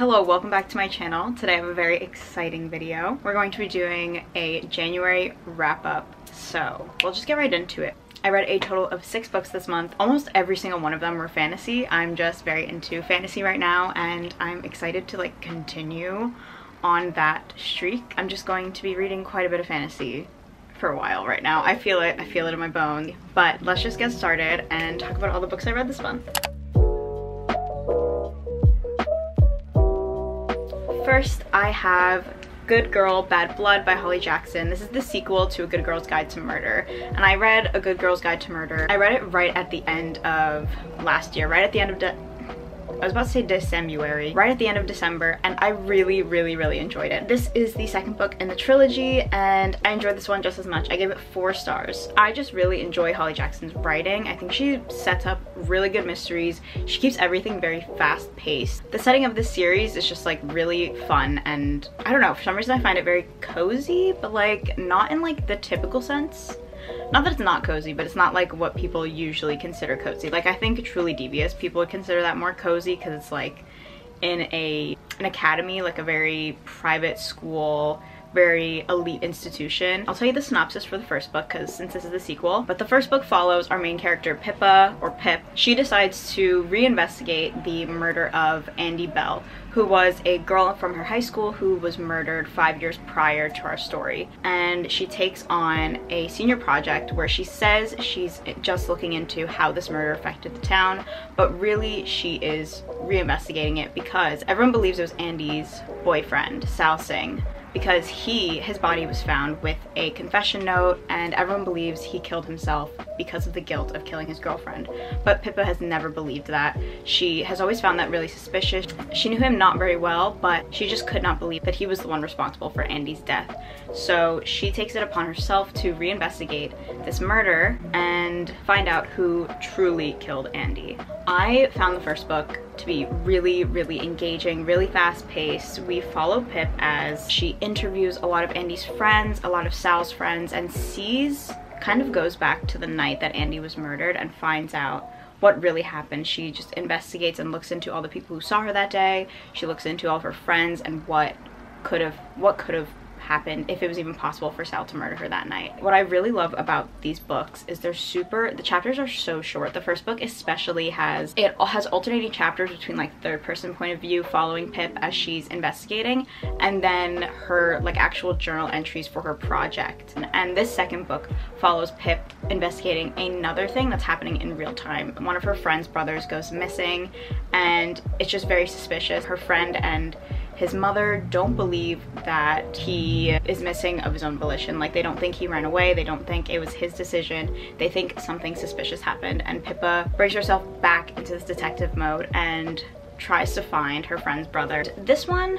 Hello, welcome back to my channel. Today I have a very exciting video. We're going to be doing a January wrap up. So we'll just get right into it. I read a total of six books this month. Almost every single one of them were fantasy. I'm just very into fantasy right now and I'm excited to like continue on that streak. I'm just going to be reading quite a bit of fantasy for a while right now. I feel it, I feel it in my bones. But let's just get started and talk about all the books I read this month. First, I have Good Girl, Bad Blood by Holly Jackson. This is the sequel to A Good Girl's Guide to Murder. And I read A Good Girl's Guide to Murder. I read it right at the end of last year, right at the end of I was about to say December, right at the end of December, and I really, really, really enjoyed it. This is the second book in the trilogy, and I enjoyed this one just as much. I gave it four stars. I just really enjoy Holly Jackson's writing. I think she sets up really good mysteries. She keeps everything very fast paced. The setting of this series is just like really fun, and I don't know, for some reason I find it very cozy, but like not in like the typical sense. Not that it's not cozy, but it's not like what people usually consider cozy. Like I think Truly Devious, people would consider that more cozy because it's like in a an academy, like a very private school very elite institution. I'll tell you the synopsis for the first book because since this is the sequel, but the first book follows our main character Pippa, or Pip. She decides to reinvestigate the murder of Andy Bell, who was a girl from her high school who was murdered five years prior to our story. And she takes on a senior project where she says she's just looking into how this murder affected the town, but really she is reinvestigating it because everyone believes it was Andy's boyfriend, Sal Singh because he, his body was found with a confession note and everyone believes he killed himself because of the guilt of killing his girlfriend. But Pippa has never believed that. She has always found that really suspicious. She knew him not very well, but she just could not believe that he was the one responsible for Andy's death. So she takes it upon herself to reinvestigate this murder and find out who truly killed Andy. I found the first book to be really, really engaging, really fast paced. We follow Pip as she interviews a lot of Andy's friends, a lot of Sal's friends, and sees, kind of goes back to the night that Andy was murdered and finds out what really happened. She just investigates and looks into all the people who saw her that day. She looks into all of her friends and what could have what could have happened if it was even possible for Sal to murder her that night. What I really love about these books is they're super, the chapters are so short. The first book especially has, it has alternating chapters between like third person point of view following Pip as she's investigating and then her like actual journal entries for her project. And, and this second book follows Pip investigating another thing that's happening in real time. One of her friend's brothers goes missing and it's just very suspicious. Her friend and his mother don't believe that he is missing of his own volition. Like they don't think he ran away. They don't think it was his decision. They think something suspicious happened. And Pippa brings herself back into this detective mode and tries to find her friend's brother. This one,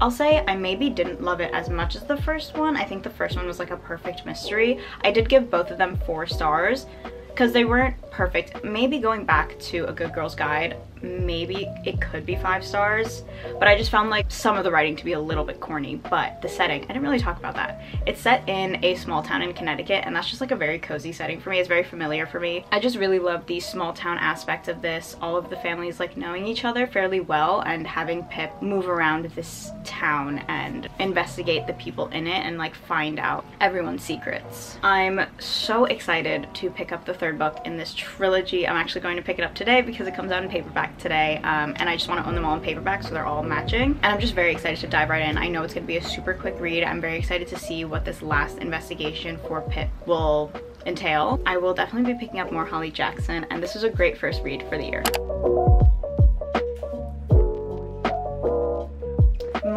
I'll say I maybe didn't love it as much as the first one. I think the first one was like a perfect mystery. I did give both of them four stars because they weren't perfect. Maybe going back to A Good Girl's Guide, maybe it could be five stars but I just found like some of the writing to be a little bit corny but the setting I didn't really talk about that. It's set in a small town in Connecticut and that's just like a very cozy setting for me. It's very familiar for me. I just really love the small town aspect of this. All of the families like knowing each other fairly well and having Pip move around this town and investigate the people in it and like find out everyone's secrets. I'm so excited to pick up the third book in this trilogy. I'm actually going to pick it up today because it comes out in paperback today um, and I just want to own them all in paperback so they're all matching. And I'm just very excited to dive right in. I know it's going to be a super quick read. I'm very excited to see what this last investigation for Pip will entail. I will definitely be picking up more Holly Jackson and this was a great first read for the year.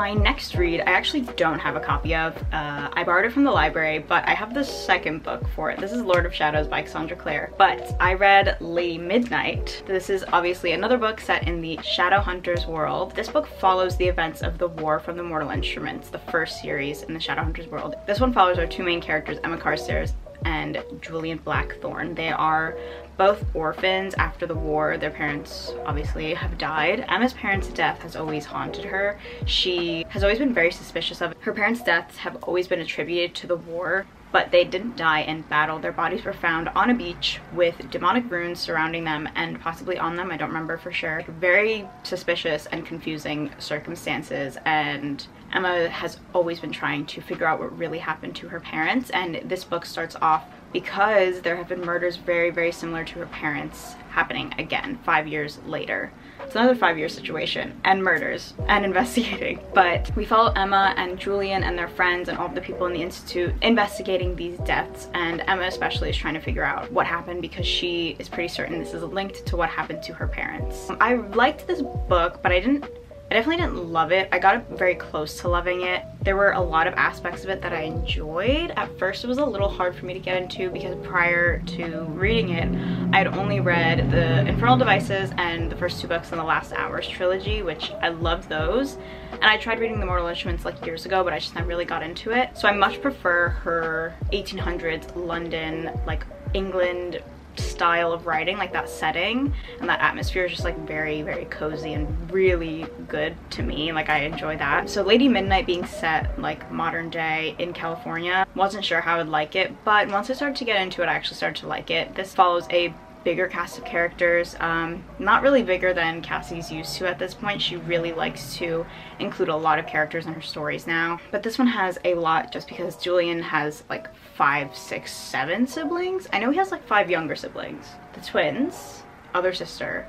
My next read, I actually don't have a copy of. Uh, I borrowed it from the library, but I have the second book for it. This is Lord of Shadows by Cassandra Clare. But I read Lady Midnight. This is obviously another book set in the Shadowhunters world. This book follows the events of the War from the Mortal Instruments, the first series in the Shadowhunters world. This one follows our two main characters, Emma Carstairs and Julian Blackthorn. They are both orphans after the war. Their parents obviously have died. Emma's parents' death has always haunted her. She has always been very suspicious of it. Her parents' deaths have always been attributed to the war but they didn't die in battle. Their bodies were found on a beach with demonic runes surrounding them and possibly on them, I don't remember for sure. Very suspicious and confusing circumstances and Emma has always been trying to figure out what really happened to her parents and this book starts off because there have been murders very, very similar to her parents happening again five years later. It's another five year situation and murders and investigating. But we follow Emma and Julian and their friends and all the people in the Institute investigating these deaths. And Emma especially is trying to figure out what happened because she is pretty certain this is linked to what happened to her parents. I liked this book, but I didn't I definitely didn't love it. I got very close to loving it. There were a lot of aspects of it that I enjoyed. At first it was a little hard for me to get into because prior to reading it, I had only read the Infernal Devices and the first two books in the Last Hours trilogy, which I loved those. And I tried reading The Mortal Instruments like years ago, but I just never really got into it. So I much prefer her 1800s London, like England style of writing, like that setting and that atmosphere is just like very, very cozy and really good to me. Like I enjoy that. So Lady Midnight being set like modern day in California, wasn't sure how I would like it, but once I started to get into it, I actually started to like it. This follows a bigger cast of characters. Um, not really bigger than Cassie's used to at this point. She really likes to include a lot of characters in her stories now. But this one has a lot just because Julian has like five, six, seven siblings. I know he has like five younger siblings. The twins, other sister,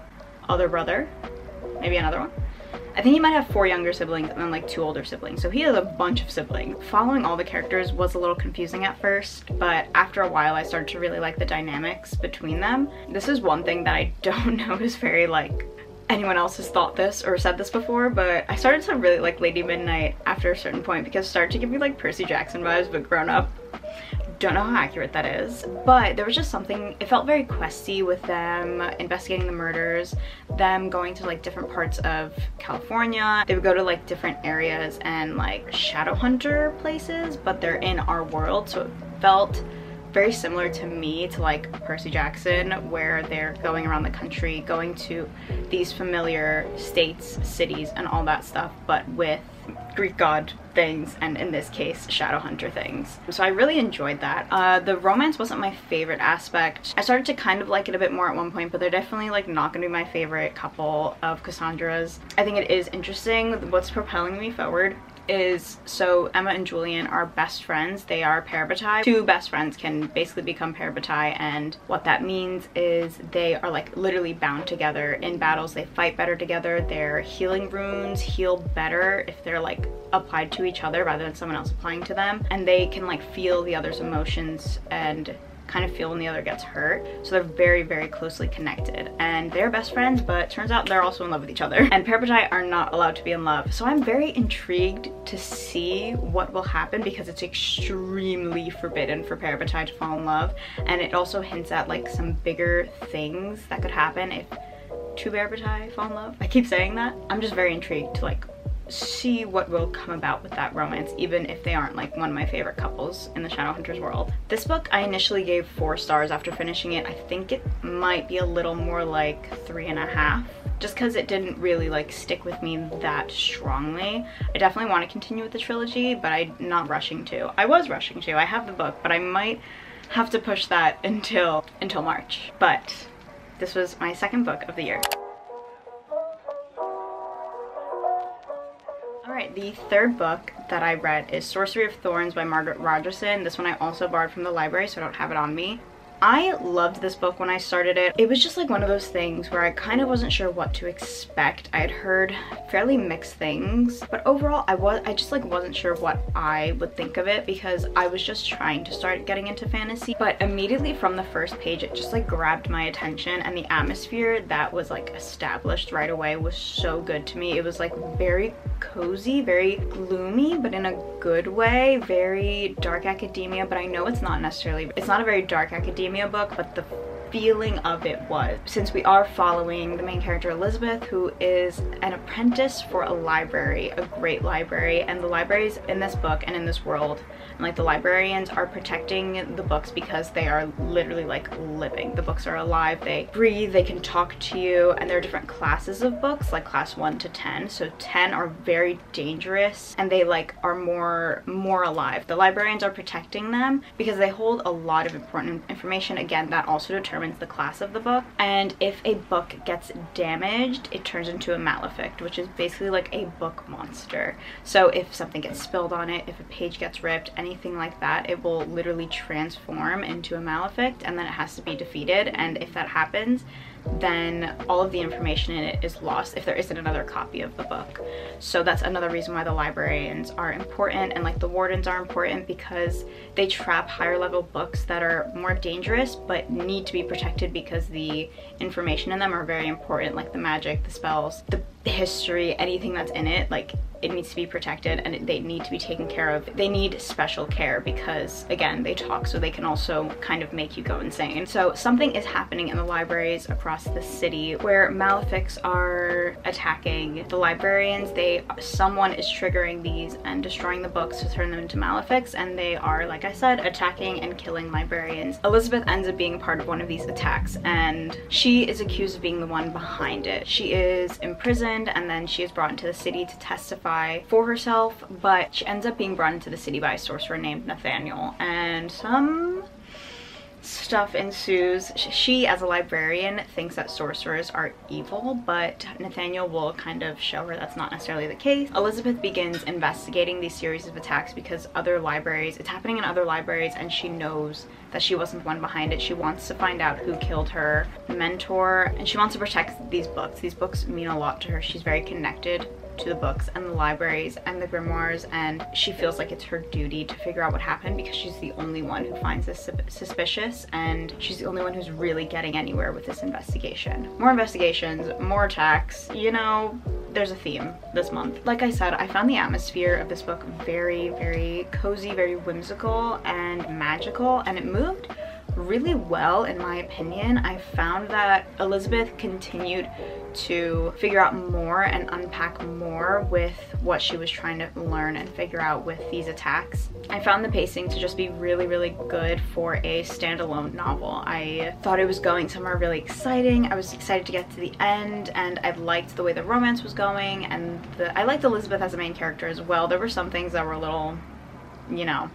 other brother, maybe another one. I think he might have four younger siblings and then like two older siblings. So he has a bunch of siblings. Following all the characters was a little confusing at first, but after a while I started to really like the dynamics between them. This is one thing that I don't know is very like anyone else has thought this or said this before, but I started to really like Lady Midnight after a certain point because it started to give me like Percy Jackson vibes but grown up don't know how accurate that is but there was just something it felt very questy with them investigating the murders them going to like different parts of california. They would go to like different areas and like shadow hunter places but they're in our world so it felt very similar to me to like Percy Jackson where they're going around the country going to these familiar states cities and all that stuff but with Greek god things and in this case Shadowhunter things. So I really enjoyed that. Uh, the romance wasn't my favorite aspect. I started to kind of like it a bit more at one point but they're definitely like not gonna be my favorite couple of Cassandra's. I think it is interesting what's propelling me forward is so Emma and Julian are best friends. They are parabatai. Two best friends can basically become parabatai and what that means is they are like literally bound together in battles. They fight better together. Their healing runes heal better if they're like applied to each other rather than someone else applying to them. And they can like feel the other's emotions and kind of feel when the other gets hurt. So they're very, very closely connected. And they're best friends, but turns out they're also in love with each other. And Parabatai are not allowed to be in love. So I'm very intrigued to see what will happen because it's extremely forbidden for Parabatai to fall in love. And it also hints at like some bigger things that could happen if two Parabatai fall in love. I keep saying that. I'm just very intrigued to like see what will come about with that romance even if they aren't like one of my favorite couples in the Shadowhunters world. This book I initially gave four stars after finishing it. I think it might be a little more like three and a half just because it didn't really like stick with me that strongly. I definitely want to continue with the trilogy but I'm not rushing to. I was rushing to. I have the book but I might have to push that until until March. But this was my second book of the year. Alright, the third book that I read is Sorcery of Thorns by Margaret Rogerson. This one I also borrowed from the library, so I don't have it on me. I loved this book when I started it. It was just like one of those things where I kind of wasn't sure what to expect. I had heard fairly mixed things, but overall I was I just like wasn't sure what I would think of it because I was just trying to start getting into fantasy. But immediately from the first page, it just like grabbed my attention and the atmosphere that was like established right away was so good to me. It was like very cozy, very gloomy, but in a good way, very dark academia, but I know it's not necessarily, it's not a very dark academia book, but the feeling of it was. Since we are following the main character Elizabeth, who is an apprentice for a library, a great library, and the libraries in this book and in this world, and like the librarians are protecting the books because they are literally like living. The books are alive, they breathe, they can talk to you, and there are different classes of books, like class 1 to 10. So 10 are very dangerous and they like are more more alive. The librarians are protecting them because they hold a lot of important information. Again, that also determines the class of the book. And if a book gets damaged, it turns into a malefict, which is basically like a book monster. So if something gets spilled on it, if a page gets ripped, anything like that, it will literally transform into a malefict and then it has to be defeated. And if that happens, then all of the information in it is lost if there isn't another copy of the book. So that's another reason why the librarians are important and like the wardens are important because they trap higher level books that are more dangerous but need to be protected because the information in them are very important like the magic, the spells, the history, anything that's in it, like it needs to be protected and they need to be taken care of. They need special care because again, they talk so they can also kind of make you go insane. So something is happening in the libraries across the city where malefics are attacking the librarians. They, someone is triggering these and destroying the books to turn them into malefics and they are, like I said, attacking and killing librarians. Elizabeth ends up being part of one of these attacks and she is accused of being the one behind it. She is imprisoned and then she is brought into the city to testify for herself, but she ends up being brought into the city by a sorcerer named Nathaniel. And some stuff ensues. She, as a librarian, thinks that sorcerers are evil, but Nathaniel will kind of show her that's not necessarily the case. Elizabeth begins investigating these series of attacks because other libraries, it's happening in other libraries, and she knows that she wasn't the one behind it. She wants to find out who killed her mentor, and she wants to protect these books. These books mean a lot to her. She's very connected to the books and the libraries and the grimoires and she feels like it's her duty to figure out what happened because she's the only one who finds this suspicious and she's the only one who's really getting anywhere with this investigation. More investigations, more attacks, you know, there's a theme this month. Like I said, I found the atmosphere of this book very, very cozy, very whimsical and magical and it moved really well in my opinion. I found that Elizabeth continued to figure out more and unpack more with what she was trying to learn and figure out with these attacks. I found the pacing to just be really, really good for a standalone novel. I thought it was going somewhere really exciting. I was excited to get to the end and I liked the way the romance was going and the, I liked Elizabeth as a main character as well. There were some things that were a little, you know,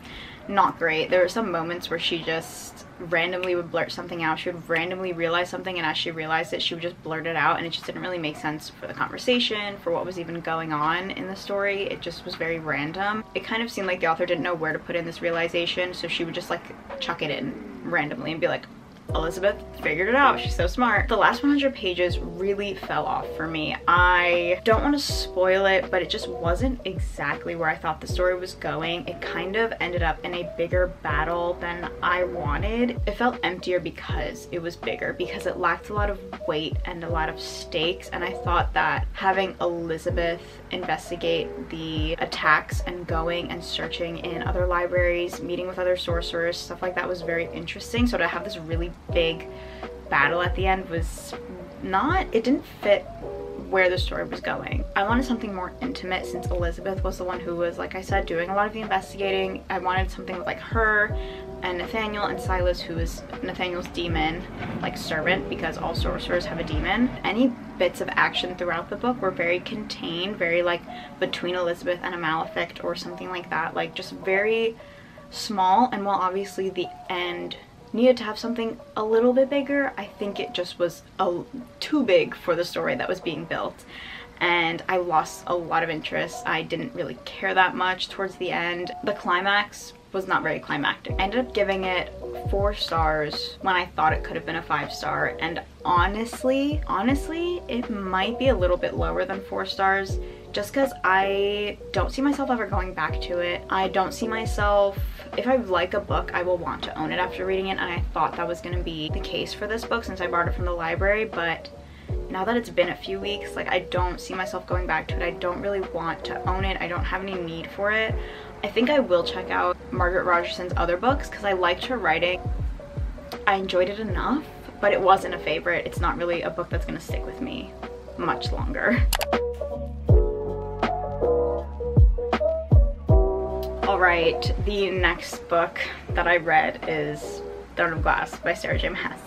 not great. There were some moments where she just randomly would blurt something out. She would randomly realize something and as she realized it, she would just blurt it out and it just didn't really make sense for the conversation, for what was even going on in the story. It just was very random. It kind of seemed like the author didn't know where to put in this realization, so she would just like chuck it in randomly and be like, Elizabeth figured it out. She's so smart. The last 100 pages really fell off for me. I don't want to spoil it, but it just wasn't exactly where I thought the story was going. It kind of ended up in a bigger battle than I wanted. It felt emptier because it was bigger, because it lacked a lot of weight and a lot of stakes. And I thought that having Elizabeth investigate the attacks and going and searching in other libraries, meeting with other sorcerers, stuff like that was very interesting. So to have this really big battle at the end was not, it didn't fit where the story was going. I wanted something more intimate since Elizabeth was the one who was, like I said, doing a lot of the investigating. I wanted something with like her and Nathaniel and Silas, who is Nathaniel's demon, like servant, because all sorcerers have a demon. Any bits of action throughout the book were very contained, very like between Elizabeth and a Malefict or something like that, like just very small. And while obviously the end needed to have something a little bit bigger. I think it just was a, too big for the story that was being built and I lost a lot of interest. I didn't really care that much towards the end. The climax was not very climactic. I ended up giving it four stars when I thought it could have been a five star and honestly, honestly, it might be a little bit lower than four stars just because I don't see myself ever going back to it. I don't see myself, if I like a book, I will want to own it after reading it and I thought that was gonna be the case for this book since I borrowed it from the library, but now that it's been a few weeks, like I don't see myself going back to it. I don't really want to own it. I don't have any need for it. I think I will check out Margaret Rogerson's other books because I liked her writing. I enjoyed it enough but it wasn't a favorite. It's not really a book that's gonna stick with me much longer. All right, the next book that I read is Throne of Glass by Sarah J Maas.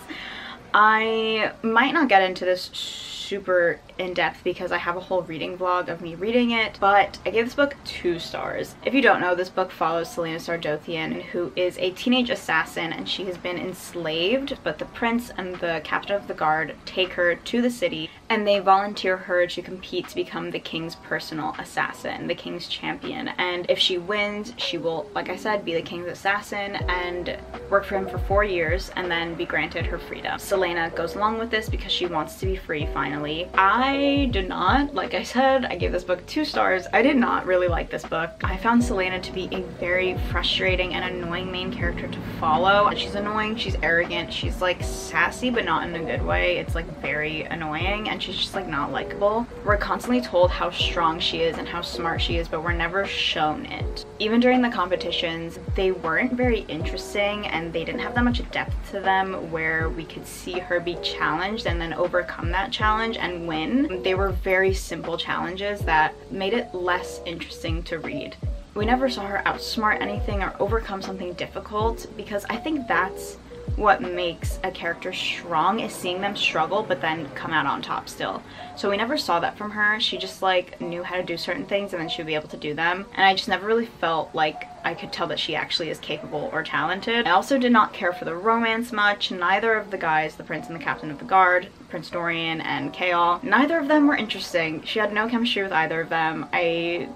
I might not get into this super in-depth because I have a whole reading vlog of me reading it, but I gave this book two stars. If you don't know, this book follows Celaena Sardothien, who is a teenage assassin and she has been enslaved, but the prince and the captain of the guard take her to the city and they volunteer her to compete to become the king's personal assassin, the king's champion. And if she wins, she will, like I said, be the king's assassin and work for him for four years and then be granted her freedom. Celaena goes along with this because she wants to be free finally. I did not, like I said, I gave this book two stars. I did not really like this book. I found Celaena to be a very frustrating and annoying main character to follow. She's annoying, she's arrogant, she's like sassy but not in a good way. It's like very annoying and she's just like not likable. We're constantly told how strong she is and how smart she is but we're never shown it. Even during the competitions, they weren't very interesting and they didn't have that much depth to them where we could see her be challenged and then overcome that challenge and win. They were very simple challenges that made it less interesting to read. We never saw her outsmart anything or overcome something difficult because I think that's what makes a character strong is seeing them struggle but then come out on top still. So we never saw that from her. She just like knew how to do certain things and then she would be able to do them. And I just never really felt like I could tell that she actually is capable or talented. I also did not care for the romance much. Neither of the guys, the prince and the captain of the guard, Prince Dorian and Chaol, neither of them were interesting. She had no chemistry with either of them. I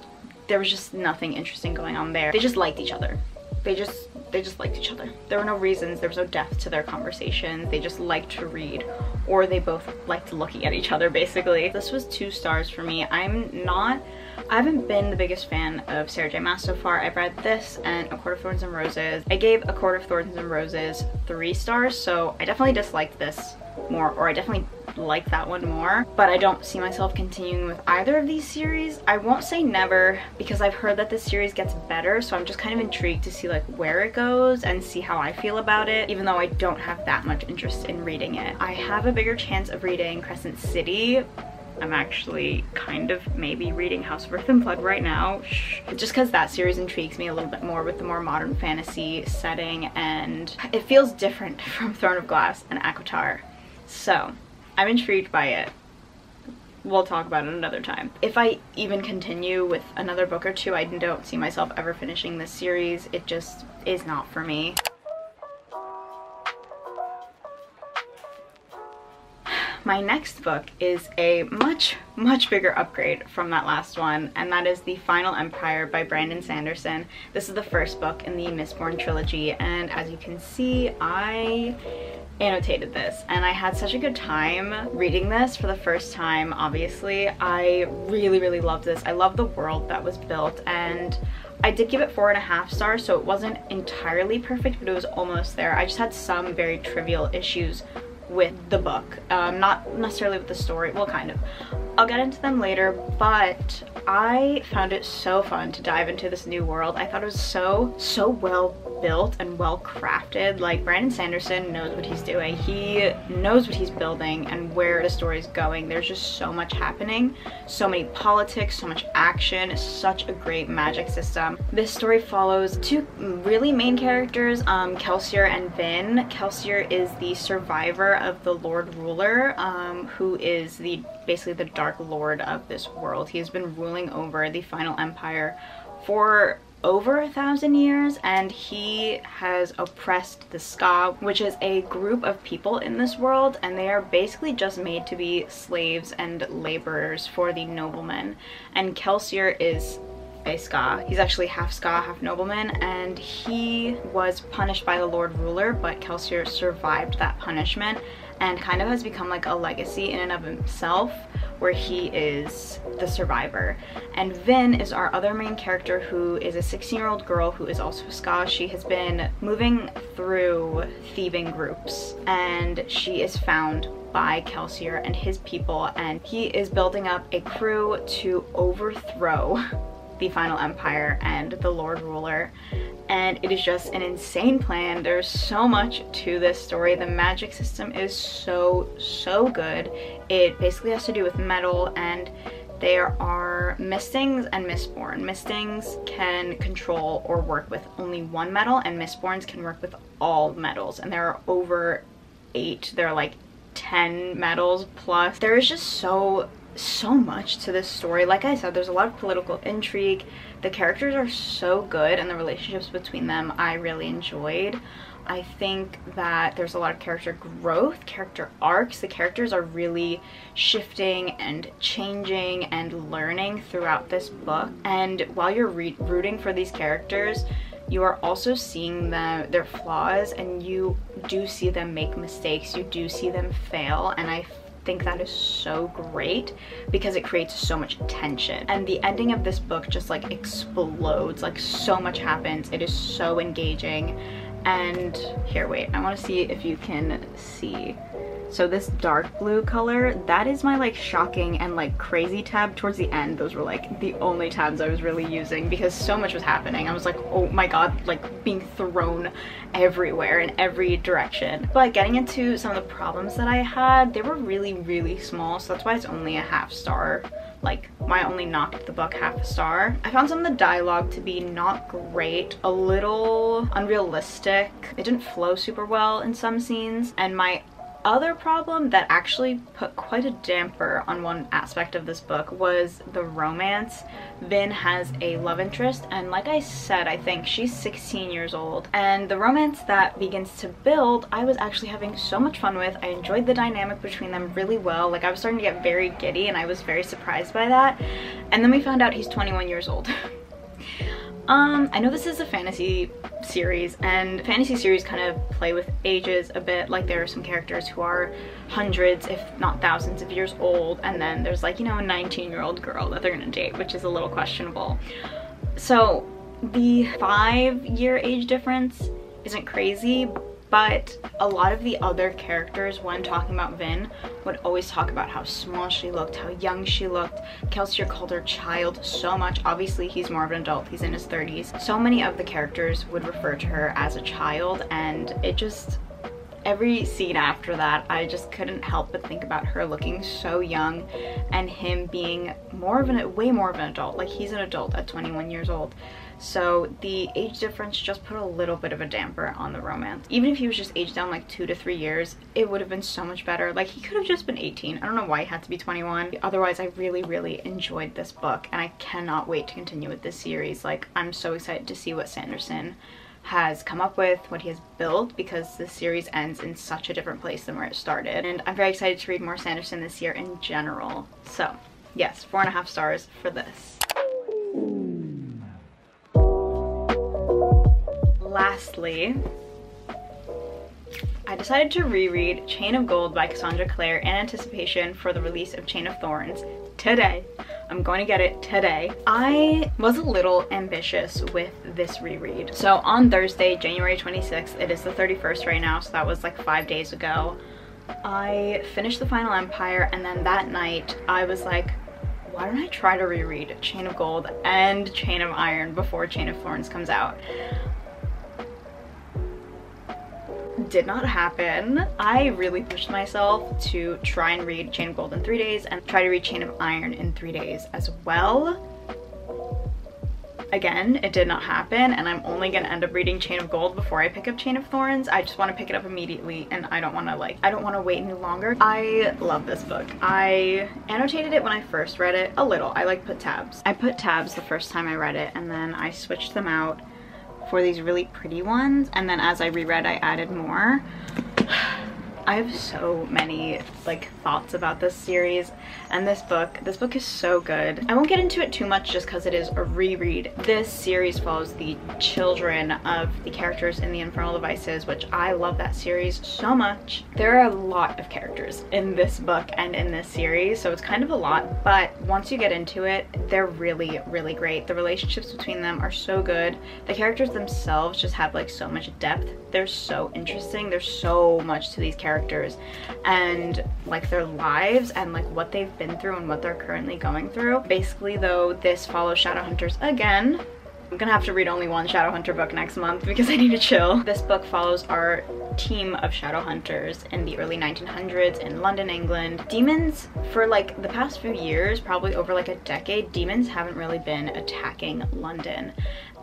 there was just nothing interesting going on there. They just liked each other. They just they just liked each other. There were no reasons, there was no depth to their conversation. They just liked to read or they both liked looking at each other basically. This was two stars for me. I'm not, I haven't been the biggest fan of Sarah J Maas so far. I've read this and A Court of Thorns and Roses. I gave A Court of Thorns and Roses three stars so I definitely disliked this more or I definitely like that one more but I don't see myself continuing with either of these series I won't say never because I've heard that this series gets better so I'm just kind of intrigued to see like where it goes and see how I feel about it even though I don't have that much interest in reading it I have a bigger chance of reading Crescent City I'm actually kind of maybe reading House of Earth and Blood right now. Shh. Just because that series intrigues me a little bit more with the more modern fantasy setting and it feels different from Throne of Glass and ACOTAR. So I'm intrigued by it. We'll talk about it another time. If I even continue with another book or two, I don't see myself ever finishing this series. It just is not for me. My next book is a much, much bigger upgrade from that last one, and that is The Final Empire by Brandon Sanderson. This is the first book in the Mistborn trilogy, and as you can see, I annotated this and I had such a good time reading this for the first time obviously. I really really loved this. I love the world that was built and I did give it four and a half stars so it wasn't entirely perfect but it was almost there. I just had some very trivial issues with the book. Um, not necessarily with the story well kind of. I'll get into them later but I found it so fun to dive into this new world I thought it was so so well built and well crafted. Like Brandon Sanderson knows what he's doing. He knows what he's building and where the story is going. There's just so much happening. So many politics, so much action, such a great magic system. This story follows two really main characters, um, Kelsier and Vin. Kelsier is the survivor of the Lord Ruler, um, who is the basically the Dark Lord of this world. He has been ruling over the Final Empire for over a thousand years and he has oppressed the Skaa, which is a group of people in this world and they are basically just made to be slaves and laborers for the noblemen. And Kelsier is a Skaa. He's actually half Skaa, half nobleman, and he was punished by the Lord Ruler, but Kelsier survived that punishment and kind of has become like a legacy in and of himself where he is the survivor. And Vin is our other main character who is a 16 year old girl who is also a Skaa. She has been moving through thieving groups and she is found by Kelsier and his people and he is building up a crew to overthrow the Final Empire and the Lord Ruler. And it is just an insane plan. There's so much to this story. The magic system is so, so good. It basically has to do with metal and there are Mistings and Mistborn. Mistings can control or work with only one metal and Mistborns can work with all metals. And there are over eight, there are like 10 metals plus. There is just so so much to this story. Like I said, there's a lot of political intrigue. The characters are so good and the relationships between them I really enjoyed. I think that there's a lot of character growth, character arcs. The characters are really shifting and changing and learning throughout this book. And while you're rooting for these characters, you are also seeing them, their flaws and you do see them make mistakes. You do see them fail. And I think that is so great because it creates so much tension. And the ending of this book just like explodes, like so much happens. It is so engaging. And here, wait, I wanna see if you can see so this dark blue color, that is my like shocking and like crazy tab towards the end. Those were like the only tabs I was really using because so much was happening. I was like, oh my god, like being thrown everywhere in every direction. But getting into some of the problems that I had, they were really, really small. So that's why it's only a half star like my only knocked the book half a star. I found some of the dialogue to be not great, a little unrealistic. It didn't flow super well in some scenes and my other problem that actually put quite a damper on one aspect of this book was the romance. Vin has a love interest and like I said, I think she's 16 years old and the romance that begins to build, I was actually having so much fun with. I enjoyed the dynamic between them really well. Like I was starting to get very giddy and I was very surprised by that. And then we found out he's 21 years old. Um, I know this is a fantasy series and fantasy series kind of play with ages a bit. Like there are some characters who are hundreds if not thousands of years old and then there's like you know a 19 year old girl that they're gonna date which is a little questionable. So the five year age difference isn't crazy but a lot of the other characters when talking about Vin would always talk about how small she looked, how young she looked. Kelsier called her child so much. Obviously, he's more of an adult. He's in his 30s. So many of the characters would refer to her as a child and it just every scene after that I just couldn't help but think about her looking so young and him being more of an way more of an adult like he's an adult at 21 years old so the age difference just put a little bit of a damper on the romance. Even if he was just aged down like two to three years, it would have been so much better. Like he could have just been 18. I don't know why he had to be 21. Otherwise, I really, really enjoyed this book and I cannot wait to continue with this series. Like I'm so excited to see what Sanderson has come up with, what he has built, because the series ends in such a different place than where it started. And I'm very excited to read more Sanderson this year in general. So yes, four and a half stars for this. Lastly, I decided to reread Chain of Gold by Cassandra Clare in anticipation for the release of Chain of Thorns today. I'm going to get it today. I was a little ambitious with this reread. So on Thursday, January 26th, it is the 31st right now, so that was like five days ago, I finished The Final Empire and then that night I was like, why don't I try to reread Chain of Gold and Chain of Iron before Chain of Thorns comes out? Did not happen. I really pushed myself to try and read Chain of Gold in three days and try to read Chain of Iron in three days as well. Again, it did not happen and I'm only gonna end up reading Chain of Gold before I pick up Chain of Thorns. I just wanna pick it up immediately and I don't wanna like, I don't wanna wait any longer. I love this book. I annotated it when I first read it a little. I like put tabs. I put tabs the first time I read it and then I switched them out for these really pretty ones and then as I reread I added more. I have so many like thoughts about this series and this book. This book is so good. I won't get into it too much just because it is a reread. This series follows the children of the characters in the Infernal Devices, which I love that series so much. There are a lot of characters in this book and in this series, so it's kind of a lot, but once you get into it, they're really, really great. The relationships between them are so good. The characters themselves just have like so much depth. They're so interesting. There's so much to these characters characters and like their lives and like what they've been through and what they're currently going through. Basically though, this follows Shadowhunters again I'm gonna have to read only one Shadowhunter book next month because I need to chill. This book follows our team of Shadowhunters in the early 1900s in London, England. Demons, for like the past few years, probably over like a decade, demons haven't really been attacking London.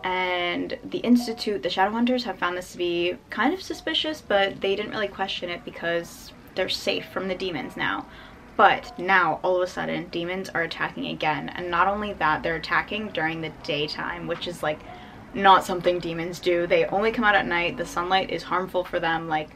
And the Institute, the Shadowhunters have found this to be kind of suspicious, but they didn't really question it because they're safe from the demons now. But now, all of a sudden, demons are attacking again. And not only that, they're attacking during the daytime, which is like not something demons do. They only come out at night. The sunlight is harmful for them. Like,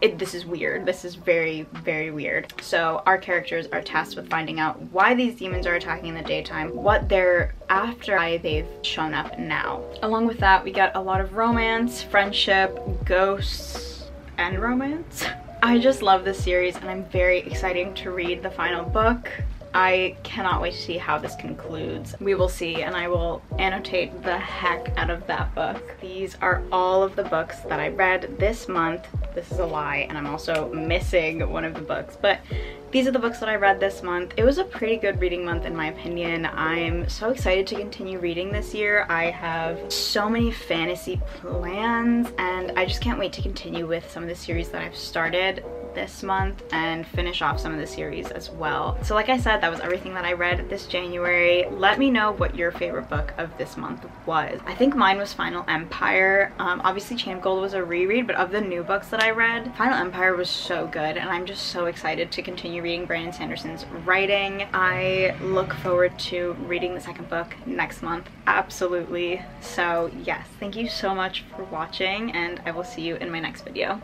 it, this is weird. This is very, very weird. So our characters are tasked with finding out why these demons are attacking in the daytime, what they're after, why they've shown up now. Along with that, we get a lot of romance, friendship, ghosts, and romance. I just love this series and I'm very excited to read the final book. I cannot wait to see how this concludes. We will see and I will annotate the heck out of that book. These are all of the books that I read this month. This is a lie and I'm also missing one of the books but these are the books that I read this month. It was a pretty good reading month in my opinion. I'm so excited to continue reading this year. I have so many fantasy plans and I just can't wait to continue with some of the series that I've started this month and finish off some of the series as well. So like I said, that was everything that I read this January. Let me know what your favorite book of this month was. I think mine was Final Empire. Um, obviously of Gold was a reread, but of the new books that I read, Final Empire was so good and I'm just so excited to continue reading Brandon Sanderson's writing. I look forward to reading the second book next month, absolutely. So yes, thank you so much for watching and I will see you in my next video.